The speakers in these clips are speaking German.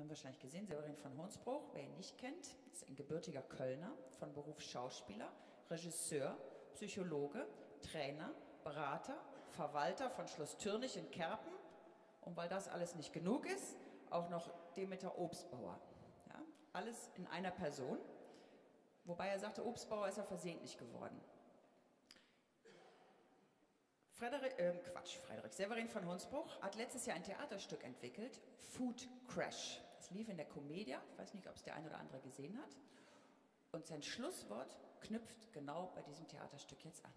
Haben wahrscheinlich gesehen, Severin von Hohnsbruch, wer ihn nicht kennt, ist ein gebürtiger Kölner, von Beruf Schauspieler, Regisseur, Psychologe, Trainer, Berater, Verwalter von Schloss Türnich in Kerpen und weil das alles nicht genug ist, auch noch Demeter Obstbauer. Ja, alles in einer Person. Wobei er sagte, Obstbauer ist er versehentlich geworden. Frederik, äh, Quatsch, Frederik, Severin von Hunsbruch hat letztes Jahr ein Theaterstück entwickelt, Food Crash. Es lief in der Comedia, ich weiß nicht, ob es der eine oder andere gesehen hat. Und sein Schlusswort knüpft genau bei diesem Theaterstück jetzt an.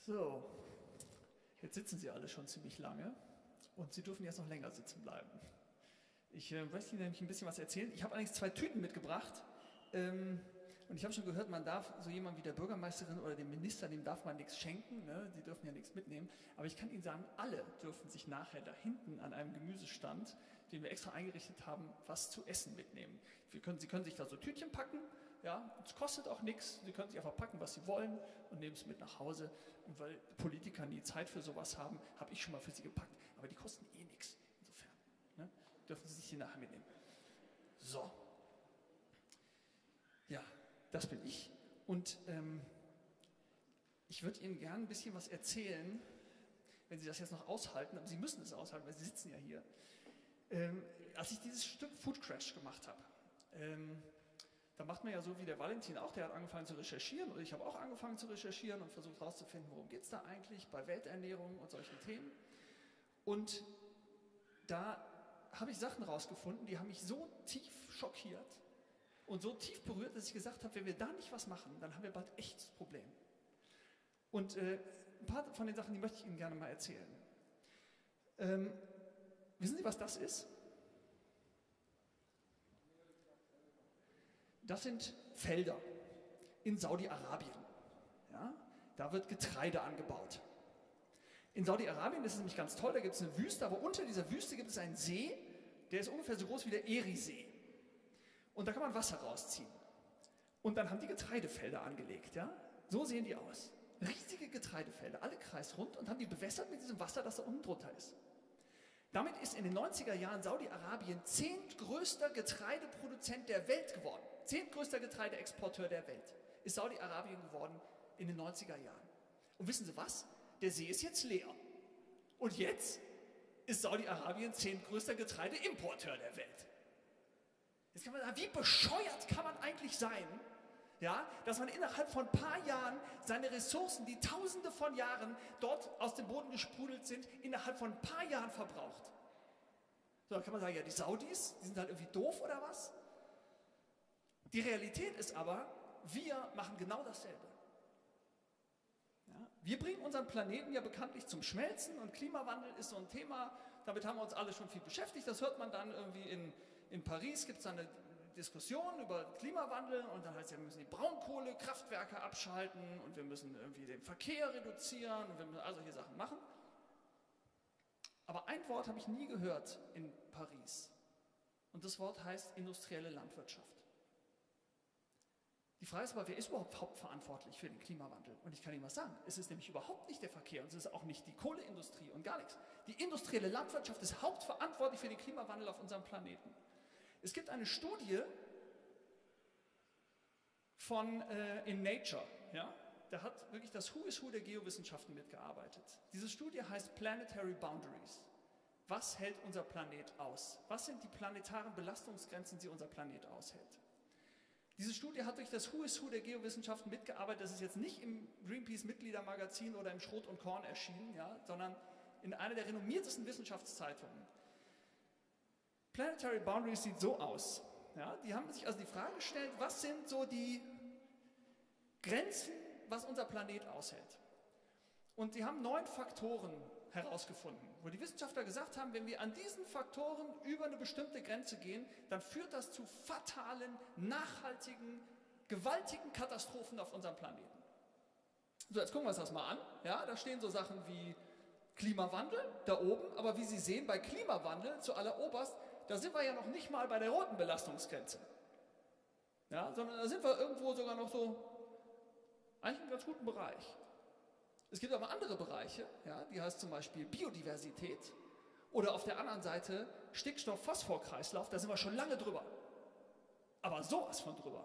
So, jetzt sitzen Sie alle schon ziemlich lange und Sie dürfen jetzt noch länger sitzen bleiben. Ich äh, möchte Ihnen nämlich ein bisschen was erzählen. Ich habe allerdings zwei Tüten mitgebracht. Ähm, und ich habe schon gehört, man darf so jemand wie der Bürgermeisterin oder dem Minister, dem darf man nichts schenken, ne? die dürfen ja nichts mitnehmen. Aber ich kann Ihnen sagen, alle dürfen sich nachher da hinten an einem Gemüsestand, den wir extra eingerichtet haben, was zu essen mitnehmen. Können, Sie können sich da so Tütchen packen, ja, es kostet auch nichts, Sie können sich einfach packen, was Sie wollen und nehmen es mit nach Hause. Und weil Politiker nie Zeit für sowas haben, habe ich schon mal für Sie gepackt. Aber die kosten eh nichts. Insofern ne? dürfen Sie sich die nachher mitnehmen. So. Das bin ich. Und ähm, ich würde Ihnen gerne ein bisschen was erzählen, wenn Sie das jetzt noch aushalten, aber Sie müssen es aushalten, weil Sie sitzen ja hier. Ähm, als ich dieses Stück Food Crash gemacht habe, ähm, da macht man ja so wie der Valentin auch, der hat angefangen zu recherchieren und ich habe auch angefangen zu recherchieren und versucht herauszufinden, worum geht es da eigentlich bei Welternährung und solchen Themen. Und da habe ich Sachen rausgefunden, die haben mich so tief schockiert, und so tief berührt, dass ich gesagt habe, wenn wir da nicht was machen, dann haben wir bald echtes Problem. Und äh, ein paar von den Sachen, die möchte ich Ihnen gerne mal erzählen. Ähm, wissen Sie, was das ist? Das sind Felder in Saudi-Arabien. Ja? Da wird Getreide angebaut. In Saudi-Arabien ist es nämlich ganz toll, da gibt es eine Wüste, aber unter dieser Wüste gibt es einen See, der ist ungefähr so groß wie der Erisee. Und da kann man Wasser rausziehen. Und dann haben die Getreidefelder angelegt, ja? So sehen die aus. Riesige Getreidefelder, alle kreisrund und haben die bewässert mit diesem Wasser, das da unten drunter ist. Damit ist in den 90er Jahren Saudi-Arabien zehntgrößter Getreideproduzent der Welt geworden. Zehntgrößter Getreideexporteur der Welt ist Saudi-Arabien geworden in den 90er Jahren. Und wissen Sie was? Der See ist jetzt leer. Und jetzt ist Saudi-Arabien zehntgrößter Getreideimporteur der Welt. Jetzt kann man sagen, wie bescheuert kann man eigentlich sein, ja, dass man innerhalb von ein paar Jahren seine Ressourcen, die tausende von Jahren dort aus dem Boden gesprudelt sind, innerhalb von ein paar Jahren verbraucht. So, dann kann man sagen, ja, die Saudis, die sind halt irgendwie doof oder was? Die Realität ist aber, wir machen genau dasselbe. Ja, wir bringen unseren Planeten ja bekanntlich zum Schmelzen und Klimawandel ist so ein Thema, damit haben wir uns alle schon viel beschäftigt. Das hört man dann irgendwie in, in Paris, gibt es eine Diskussion über Klimawandel und dann heißt es, ja, wir müssen die Braunkohlekraftwerke abschalten und wir müssen irgendwie den Verkehr reduzieren und wir müssen all solche Sachen machen. Aber ein Wort habe ich nie gehört in Paris und das Wort heißt industrielle Landwirtschaft. Die Frage ist aber, wer ist überhaupt hauptverantwortlich für den Klimawandel? Und ich kann Ihnen was sagen, es ist nämlich überhaupt nicht der Verkehr und es ist auch nicht die Kohleindustrie und gar nichts. Die industrielle Landwirtschaft ist hauptverantwortlich für den Klimawandel auf unserem Planeten. Es gibt eine Studie von äh, in Nature, ja, da hat wirklich das Who is Who der Geowissenschaften mitgearbeitet. Diese Studie heißt Planetary Boundaries. Was hält unser Planet aus? Was sind die planetaren Belastungsgrenzen, die unser Planet aushält? Diese Studie hat durch das Who is Who der Geowissenschaften mitgearbeitet. Das ist jetzt nicht im Greenpeace-Mitgliedermagazin oder im Schrot und Korn erschienen, ja, sondern in einer der renommiertesten Wissenschaftszeitungen. Planetary Boundaries sieht so aus. Ja, die haben sich also die Frage gestellt, was sind so die Grenzen, was unser Planet aushält. Und die haben neun Faktoren herausgefunden, wo die Wissenschaftler gesagt haben, wenn wir an diesen Faktoren über eine bestimmte Grenze gehen, dann führt das zu fatalen, nachhaltigen, gewaltigen Katastrophen auf unserem Planeten. So, jetzt gucken wir uns das mal an. Ja, da stehen so Sachen wie Klimawandel da oben, aber wie Sie sehen, bei Klimawandel zu alleroberst, da sind wir ja noch nicht mal bei der roten Belastungsgrenze. Ja, sondern da sind wir irgendwo sogar noch so eigentlich einen ganz guten Bereich. Es gibt aber andere Bereiche, ja, die heißt zum Beispiel Biodiversität. Oder auf der anderen Seite Stickstoff-Phosphor-Kreislauf, da sind wir schon lange drüber. Aber sowas von drüber.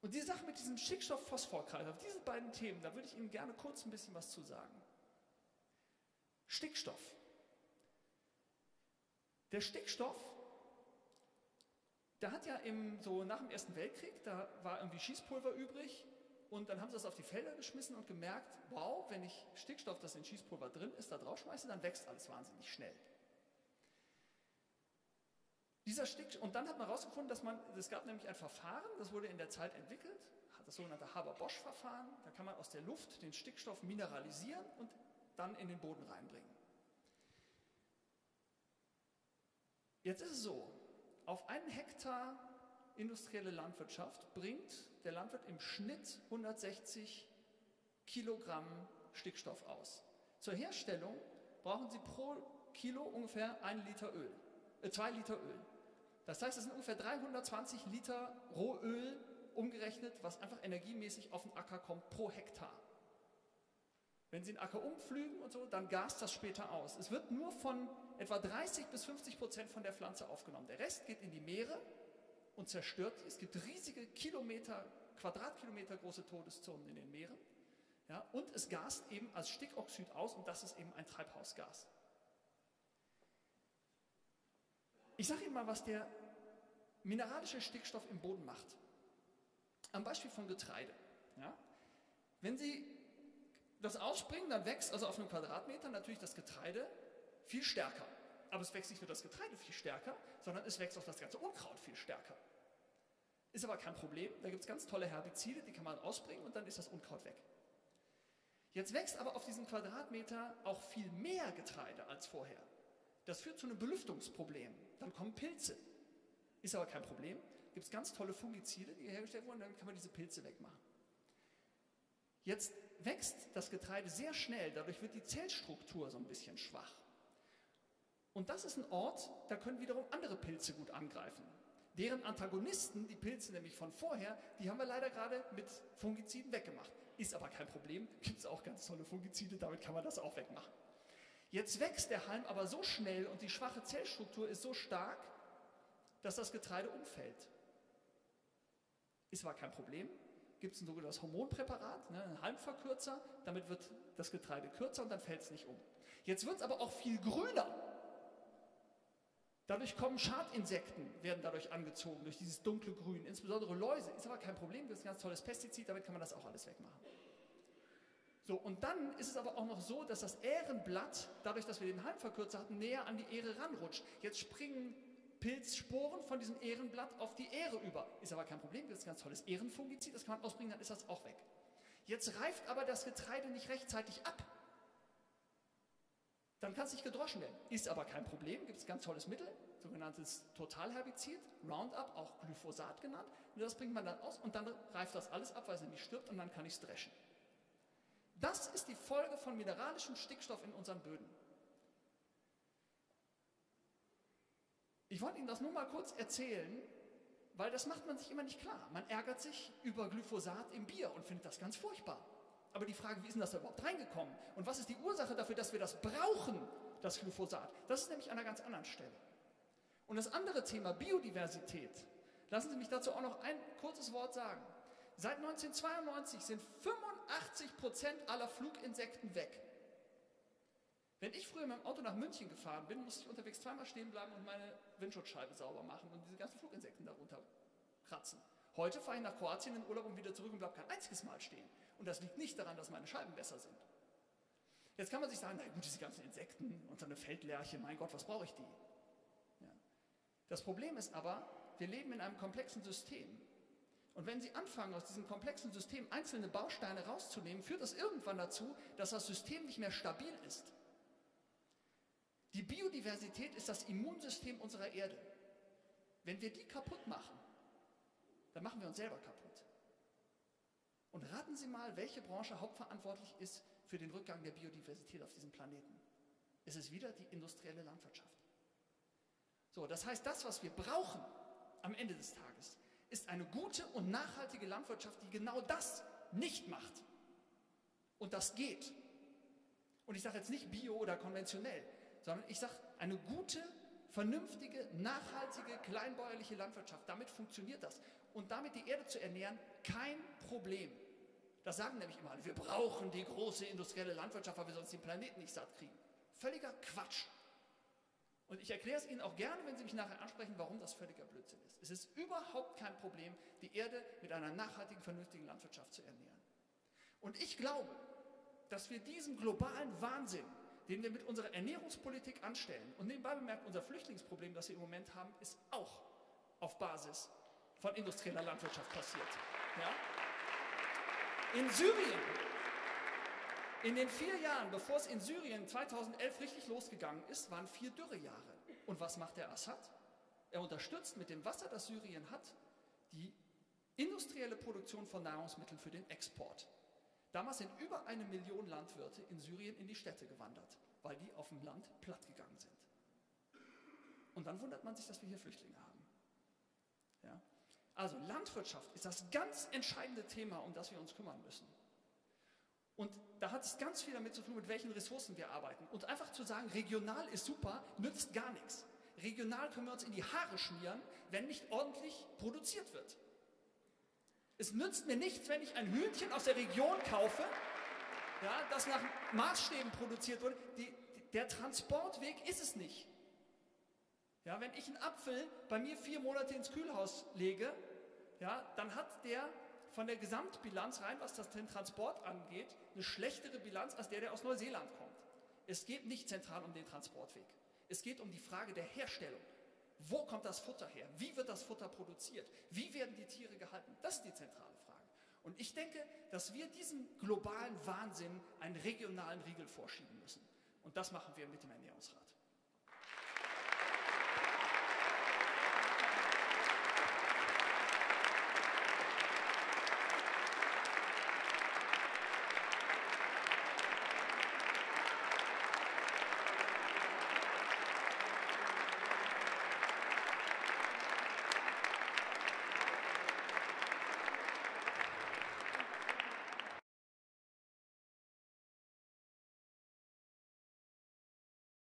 Und die Sache mit diesem Stickstoff-Phosphor-Kreislauf, diese beiden Themen, da würde ich Ihnen gerne kurz ein bisschen was zu sagen. Stickstoff. Der Stickstoff, der hat ja im, so nach dem Ersten Weltkrieg, da war irgendwie Schießpulver übrig und dann haben sie das auf die Felder geschmissen und gemerkt, wow, wenn ich Stickstoff, das in Schießpulver drin ist, da drauf schmeiße, dann wächst alles wahnsinnig schnell. Dieser Stick, und dann hat man herausgefunden, dass man, es gab nämlich ein Verfahren, das wurde in der Zeit entwickelt, das sogenannte Haber-Bosch-Verfahren. Da kann man aus der Luft den Stickstoff mineralisieren und dann in den Boden reinbringen. Jetzt ist es so, auf einen Hektar industrielle Landwirtschaft bringt der Landwirt im Schnitt 160 Kilogramm Stickstoff aus. Zur Herstellung brauchen Sie pro Kilo ungefähr ein Liter Öl, äh, zwei Liter Öl. Das heißt, es sind ungefähr 320 Liter Rohöl umgerechnet, was einfach energiemäßig auf den Acker kommt pro Hektar. Wenn Sie den Acker umpflügen und so, dann gast das später aus. Es wird nur von etwa 30 bis 50 Prozent von der Pflanze aufgenommen. Der Rest geht in die Meere und zerstört. Es gibt riesige Kilometer, Quadratkilometer große Todeszonen in den Meeren. Ja, und es gast eben als Stickoxid aus und das ist eben ein Treibhausgas. Ich sage Ihnen mal, was der mineralische Stickstoff im Boden macht. Am Beispiel von Getreide. Ja? Wenn Sie das ausspringen, dann wächst also auf einem Quadratmeter natürlich das Getreide viel stärker. Aber es wächst nicht nur das Getreide viel stärker, sondern es wächst auch das ganze Unkraut viel stärker. Ist aber kein Problem, da gibt es ganz tolle Herbizide, die kann man ausbringen und dann ist das Unkraut weg. Jetzt wächst aber auf diesem Quadratmeter auch viel mehr Getreide als vorher. Das führt zu einem Belüftungsproblem. Dann kommen Pilze. Ist aber kein Problem. Gibt es ganz tolle Fungizide, die hergestellt wurden, dann kann man diese Pilze wegmachen. Jetzt wächst das Getreide sehr schnell, dadurch wird die Zellstruktur so ein bisschen schwach. Und das ist ein Ort, da können wiederum andere Pilze gut angreifen. Deren Antagonisten, die Pilze nämlich von vorher, die haben wir leider gerade mit Fungiziden weggemacht. Ist aber kein Problem, gibt es auch ganz tolle Fungizide, damit kann man das auch wegmachen. Jetzt wächst der Halm aber so schnell und die schwache Zellstruktur ist so stark, dass das Getreide umfällt. Ist aber kein Problem, gibt es ein sogenanntes Hormonpräparat, ne, ein Halmverkürzer, damit wird das Getreide kürzer und dann fällt es nicht um. Jetzt wird es aber auch viel grüner. Dadurch kommen Schadinsekten, werden dadurch angezogen, durch dieses dunkle Grün, insbesondere Läuse. Ist aber kein Problem, das ist ein ganz tolles Pestizid, damit kann man das auch alles wegmachen. So, und dann ist es aber auch noch so, dass das Ährenblatt, dadurch, dass wir den Halbverkürzer hatten, näher an die Ähre ranrutscht. Jetzt springen Pilzsporen von diesem Ährenblatt auf die Ähre über. Ist aber kein Problem, das ist ein ganz tolles Ährenfungizid, das kann man ausbringen, dann ist das auch weg. Jetzt reift aber das Getreide nicht rechtzeitig ab dann kann es nicht gedroschen werden. Ist aber kein Problem, gibt es ganz tolles Mittel, sogenanntes Totalherbizid, Roundup, auch Glyphosat genannt. Und das bringt man dann aus und dann reift das alles ab, weil es nicht stirbt und dann kann ich es dreschen. Das ist die Folge von mineralischem Stickstoff in unseren Böden. Ich wollte Ihnen das nur mal kurz erzählen, weil das macht man sich immer nicht klar. Man ärgert sich über Glyphosat im Bier und findet das ganz furchtbar. Aber die Frage, wie ist denn das da überhaupt reingekommen? Und was ist die Ursache dafür, dass wir das brauchen, das Glyphosat? Das ist nämlich an einer ganz anderen Stelle. Und das andere Thema Biodiversität, lassen Sie mich dazu auch noch ein kurzes Wort sagen. Seit 1992 sind 85 Prozent aller Fluginsekten weg. Wenn ich früher mit dem Auto nach München gefahren bin, musste ich unterwegs zweimal stehen bleiben und meine Windschutzscheibe sauber machen und diese ganzen Fluginsekten darunter kratzen. Heute fahre ich nach Kroatien in Urlaub und wieder zurück und bleibe kein einziges Mal stehen. Und das liegt nicht daran, dass meine Scheiben besser sind. Jetzt kann man sich sagen, na gut, diese ganzen Insekten und so eine Feldlerche, mein Gott, was brauche ich die? Ja. Das Problem ist aber, wir leben in einem komplexen System. Und wenn Sie anfangen, aus diesem komplexen System einzelne Bausteine rauszunehmen, führt das irgendwann dazu, dass das System nicht mehr stabil ist. Die Biodiversität ist das Immunsystem unserer Erde. Wenn wir die kaputt machen, dann machen wir uns selber kaputt. Und raten Sie mal, welche Branche hauptverantwortlich ist für den Rückgang der Biodiversität auf diesem Planeten. Es ist wieder die industrielle Landwirtschaft. So, das heißt, das, was wir brauchen am Ende des Tages ist eine gute und nachhaltige Landwirtschaft, die genau das nicht macht. Und das geht. Und ich sage jetzt nicht bio oder konventionell, sondern ich sage eine gute, vernünftige, nachhaltige, kleinbäuerliche Landwirtschaft. Damit funktioniert das. Und damit die Erde zu ernähren, kein Problem. Das sagen nämlich immer alle, wir brauchen die große industrielle Landwirtschaft, weil wir sonst den Planeten nicht satt kriegen. Völliger Quatsch. Und ich erkläre es Ihnen auch gerne, wenn Sie mich nachher ansprechen, warum das völliger Blödsinn ist. Es ist überhaupt kein Problem, die Erde mit einer nachhaltigen, vernünftigen Landwirtschaft zu ernähren. Und ich glaube, dass wir diesen globalen Wahnsinn, den wir mit unserer Ernährungspolitik anstellen, und nebenbei bemerkt, unser Flüchtlingsproblem, das wir im Moment haben, ist auch auf Basis von industrieller Landwirtschaft passiert. Ja? In Syrien, in den vier Jahren, bevor es in Syrien 2011 richtig losgegangen ist, waren vier Dürrejahre. Und was macht der Assad? Er unterstützt mit dem Wasser, das Syrien hat, die industrielle Produktion von Nahrungsmitteln für den Export. Damals sind über eine Million Landwirte in Syrien in die Städte gewandert, weil die auf dem Land plattgegangen sind. Und dann wundert man sich, dass wir hier Flüchtlinge haben. Ja? Also Landwirtschaft ist das ganz entscheidende Thema, um das wir uns kümmern müssen. Und da hat es ganz viel damit zu tun, mit welchen Ressourcen wir arbeiten. Und einfach zu sagen, regional ist super, nützt gar nichts. Regional können wir uns in die Haare schmieren, wenn nicht ordentlich produziert wird. Es nützt mir nichts, wenn ich ein Hühnchen aus der Region kaufe, ja, das nach Maßstäben produziert wurde. Die, der Transportweg ist es nicht. Ja, wenn ich einen Apfel bei mir vier Monate ins Kühlhaus lege, ja, dann hat der von der Gesamtbilanz rein, was das den Transport angeht, eine schlechtere Bilanz als der, der aus Neuseeland kommt. Es geht nicht zentral um den Transportweg. Es geht um die Frage der Herstellung. Wo kommt das Futter her? Wie wird das Futter produziert? Wie werden die Tiere gehalten? Das ist die zentrale Frage. Und ich denke, dass wir diesem globalen Wahnsinn einen regionalen Riegel vorschieben müssen. Und das machen wir mit dem Ernährungsrat.